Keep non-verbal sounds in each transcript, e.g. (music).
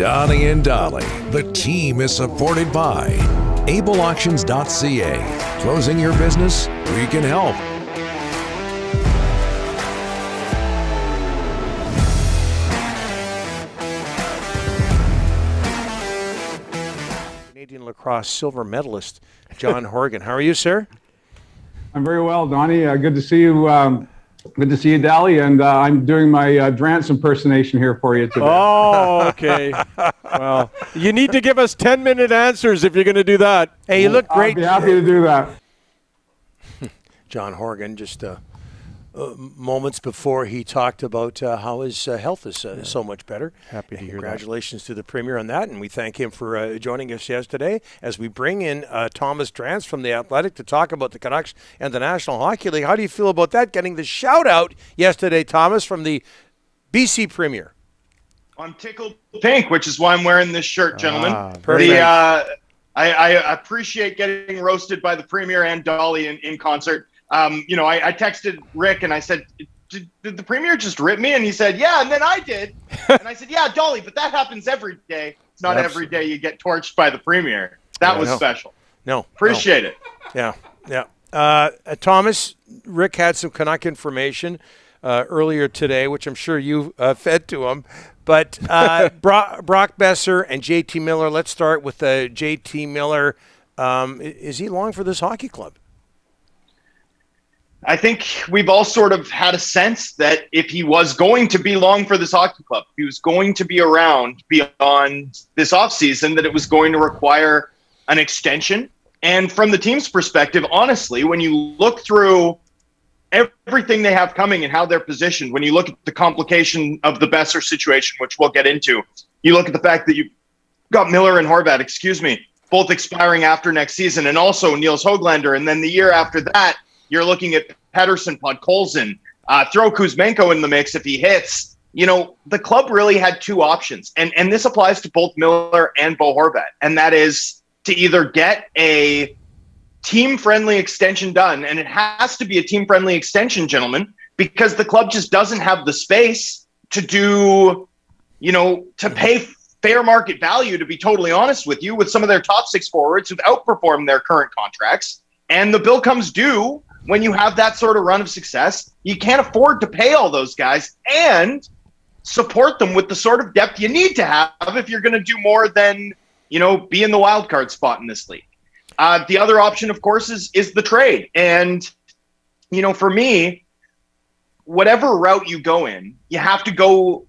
Donnie and Dhali. The team is supported by ableauctions.ca. Closing your business? We can help. Canadian lacrosse silver medalist John Horgan. How are you, sir? I'm very well, Donnie. Uh, good to see you. Um, good to see you, Dhali. And uh, I'm doing my uh, Drance impersonation here for you today. Oh, okay. well, you need to give us 10 minute answers if you're going to do that. Hey, you look great. I'll great. be happy to do that. (laughs) John Horgan, just uh, uh, moments before he talked about uh, how his uh, health is uh, so much better. Happy to hear that. Congratulations to the Premier on that, and we thank him for uh, joining us yesterday as we bring in uh, Thomas Drance from The Athletic to talk about the Canucks and the National Hockey League. How do you feel about that, getting the shout out yesterday, Thomas, from the BC Premier? I'm tickled pink, which is why I'm wearing this shirt, gentlemen. Ah, perfect. the, uh, I, I appreciate getting roasted by the premier and Dhali in, in concert. Um, you know, I, I texted Rick and I said, did, did the premier just rip me? And he said, yeah, and then I did. (laughs) and I said, yeah, Dhali, but that happens every day. It's not every day you get torched by the premier. That was no. special. No. Appreciate it. Yeah, yeah. Uh, uh, Thomas, Rick had some Canuck information uh, earlier today, which I'm sure you uh, fed to him. But uh, (laughs) Brock, Brock Boeser and JT Miller, let's start with uh, JT Miller. Um, is he long for this hockey club? I think we've all sort of had a sense that if he was going to be long for this hockey club, if he was going to be around beyond this offseason, that it was going to require an extension. And from the team's perspective, honestly, when you look through everything they have coming and how they're positioned, when you look at the complication of the Boeser situation, which we'll get into, you look at the fact that you've got Miller and Horvat, excuse me, both expiring after next season, and also Nils Höglander. And then the year after that, you're looking at Pettersson, Podkolzin, uh, throw Kuzmenko in the mix if he hits. You know, the club really had two options. And, and this applies to both Miller and Bo Horvat. And that is to either get a team friendly extension done. And it has to be a team friendly extension, gentlemen, because the club just doesn't have the space to do, you know, to pay fair market value, to be totally honest with you, with some of their top six forwards who've outperformed their current contracts. And the bill comes due when you have that sort of run of success. You can't afford to pay all those guys and support them with the sort of depth you need to have if you're going to do more than, you know, be in the wild card spot in this league. Uh, the other option, of course, is is the trade. And, you know, for me, whatever route you go in, you have to go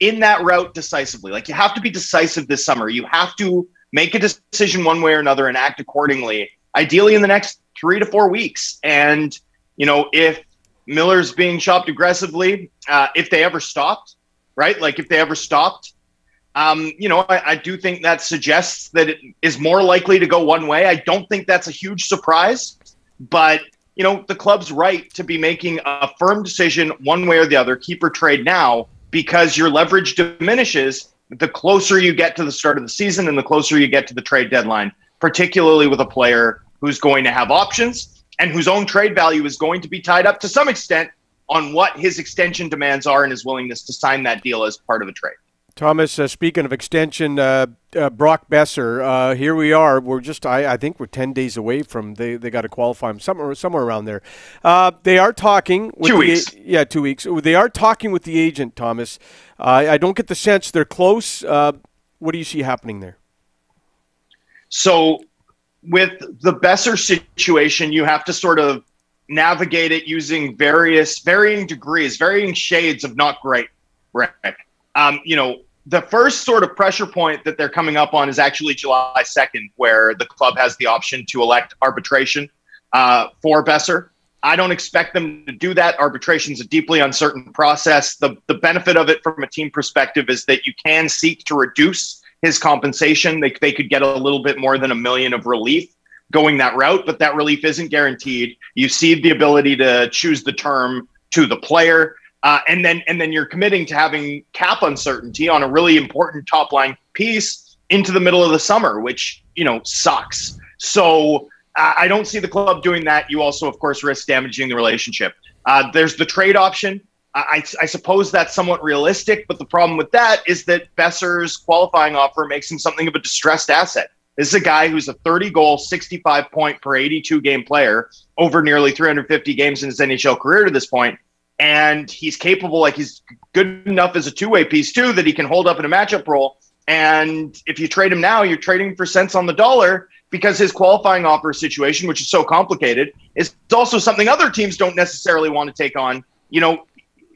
in that route decisively. Like you have to be decisive this summer. You have to make a decision one way or another and act accordingly, ideally in the next three to four weeks. And, you know, if Miller's being shopped aggressively, uh, if they ever stopped, right? Like if they ever stopped, um, you know, I, I do think that suggests that it is more likely to go one way. I don't think that's a huge surprise, but you know, the club's right to be making a firm decision one way or the other, keep or trade now, because your leverage diminishes the closer you get to the start of the season and the closer you get to the trade deadline, particularly with a player who's going to have options and whose own trade value is going to be tied up to some extent on what his extension demands are and his willingness to sign that deal as part of a trade. Thomas, uh, speaking of extension, uh, uh, Brock Boeser, uh, here we are. We're just, I, I think we're 10 days away from, they, they got to qualify him somewhere, somewhere around there. Uh, they are talking. With Two the, weeks. Yeah, two weeks. They are talking with the agent, Thomas. Uh, I don't get the sense they're close. Uh, what do you see happening there? So, with the Boeser situation, you have to sort of navigate it using various, varying degrees, varying shades of not great, Rick. Um, you know, the first sort of pressure point that they're coming up on is actually July 2nd, where the club has the option to elect arbitration uh, for Boeser. I don't expect them to do that. Arbitration is a deeply uncertain process. The, the benefit of it from a team perspective is that you can seek to reduce his compensation. They, they could get a little bit more than a million of relief going that route, but that relief isn't guaranteed. You cede the ability to choose the term to the player. Uh, and then and then you're committing to having cap uncertainty on a really important top line piece into the middle of the summer, which you know sucks. So uh, I don't see the club doing that. You also, of course, risk damaging the relationship. Uh, there's the trade option. I, I, suppose that's somewhat realistic, but the problem with that is that Boeser's qualifying offer makes him something of a distressed asset. This is a guy who's a 30 goal, 65 point per 82 game player over nearly 350 games in his NHL career to this point, And he's capable, like he's good enough as a two way piece too, that he can hold up in a matchup role. And if you trade him now, you're trading for cents on the dollar because his qualifying offer situation, which is so complicated, is also something other teams don't necessarily want to take on. You know,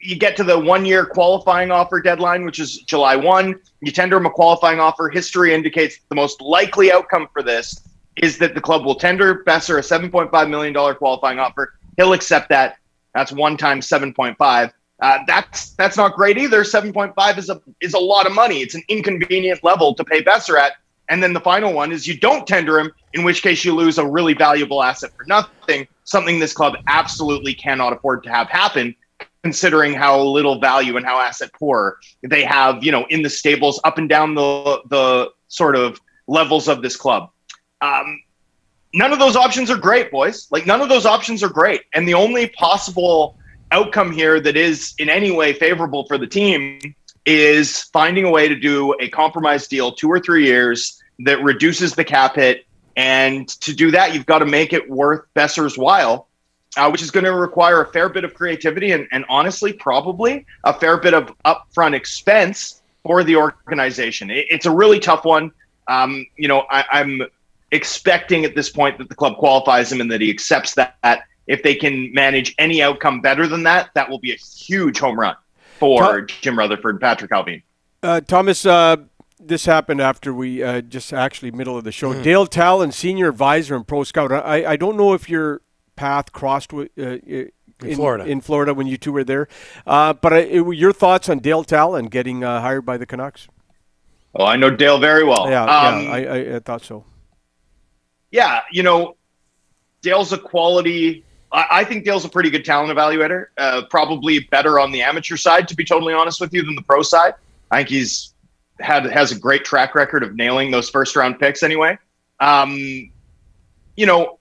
you get to the one year qualifying offer deadline, which is July 1. You tender him a qualifying offer. History indicates the most likely outcome for this is that the club will tender Boeser a $7.5 million qualifying offer. He'll accept that. That's one times 7.5. Uh, that's that's not great either. 7.5 is a is a lot of money. It's an inconvenient level to pay Boeser at. And then the final one is you don't tender him, in which case you lose a really valuable asset for nothing, something this club absolutely cannot afford to have happen considering how little value and how asset poor they have, you know, in the stables up and down the the sort of levels of this club. Um, none of those options are great, boys. Like none of those options are great, and the only possible outcome here that is in any way favorable for the team is finding a way to do a compromise deal, two or three years that reduces the cap hit. And to do that, you've got to make it worth Boeser's while uh, which is going to require a fair bit of creativity and, and honestly, probably a fair bit of upfront expense for the organization. It, it's a really tough one. Um, you know, I, am expecting at this point that the club qualifies him and that he accepts that. If they can manage any outcome better than that, that will be a huge home run for Jim Rutherford and Patrik Allvin. Uh, Thomas, uh, this happened after we uh, just actually middle of the show. Mm. Dale Tallon, senior advisor and pro scout. I, I don't know if you're path crossed uh, in, in, Florida. In Florida when you two were there. Uh, but uh, your thoughts on Dale Tallon getting uh, hired by the Canucks? Oh, I know Dale very well. Yeah, um, yeah I, I, I, thought so. Yeah, you know, Dale's a quality. I, I think Dale's a pretty good talent evaluator. Uh, probably better on the amateur side, to be totally honest with you, than the pro side. I think he's had has a great track record of nailing those first round picks. Anyway, um, you know,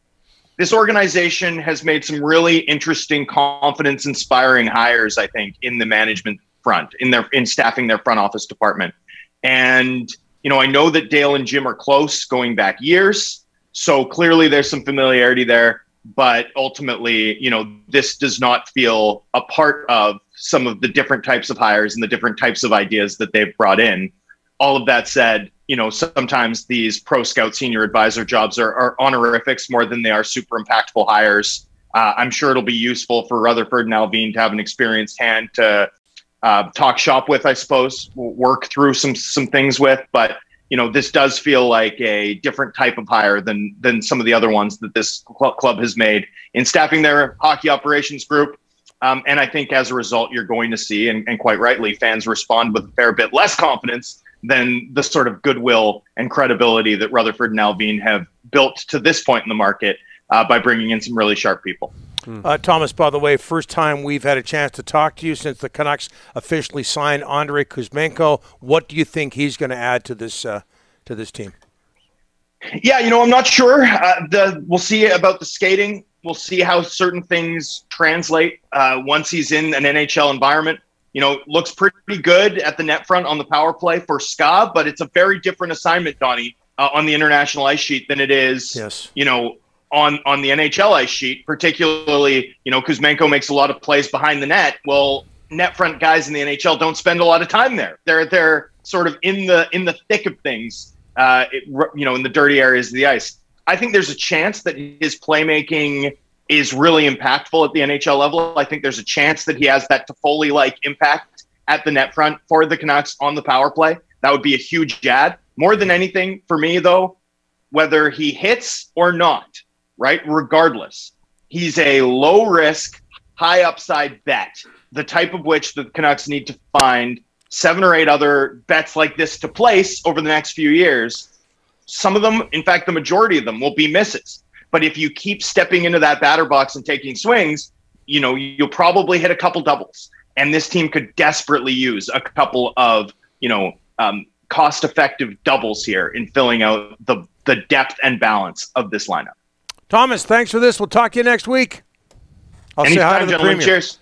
this organization has made some really interesting, confidence inspiring hires, I think, in the management front, in their in staffing their front office department. And, you know, I know that Dale and Jim are close going back years. So clearly there's some familiarity there. But ultimately, you know, this does not feel a part of some of the different types of hires and the different types of ideas that they've brought in. All of that said, you know, sometimes these pro scout senior advisor jobs are, are honorifics more than they are super impactful hires. Uh, I'm sure it'll be useful for Rutherford and Allvin to have an experienced hand to uh, talk shop with, I suppose, work through some some things with. But you know, this does feel like a different type of hire than than some of the other ones that this club has made in staffing their hockey operations group. Um, and I think as a result, you're going to see, and, and quite rightly, fans respond with a fair bit less confidence than the sort of goodwill and credibility that Rutherford and Allvin have built to this point in the market uh, by bringing in some really sharp people. Uh, Thomas, by the way, first time we've had a chance to talk to you since the Canucks officially signed Andrei Kuzmenko. What do you think he's going to add to this uh, to this team? Yeah, you know, I'm not sure. Uh, the we'll see about the skating. We'll see how certain things translate uh, once he's in an NHL environment you know, looks pretty good at the net front on the power play for Ska, but it's a very different assignment, Donnie, uh, on the international ice sheet than it is, yes. you know, on on the NHL ice sheet. Particularly, you know, Kuzmenko makes a lot of plays behind the net. Well, net front guys in the NHL don't spend a lot of time there. They're they're sort of in the in the thick of things, uh, it, you know, in the dirty areas of the ice. I think there's a chance that his playmaking is really impactful at the NHL level. I think there's a chance that he has that Toffoli like impact at the net front for the Canucks on the power play. That would be a huge add. More than anything for me, though, whether he hits or not, right? Regardless, he's a low risk, high upside bet, the type of which the Canucks need to find seven or eight other bets like this to place over the next few years. Some of them, in fact, the majority of them will be misses. But if you keep stepping into that batter box and taking swings, you know, you'll probably hit a couple doubles. And this team could desperately use a couple of, you know, um, cost effective doubles here in filling out the, the depth and balance of this lineup. Thomas, thanks for this. We'll talk to you next week. I'll Anytime, say hi to the Premier. Cheers.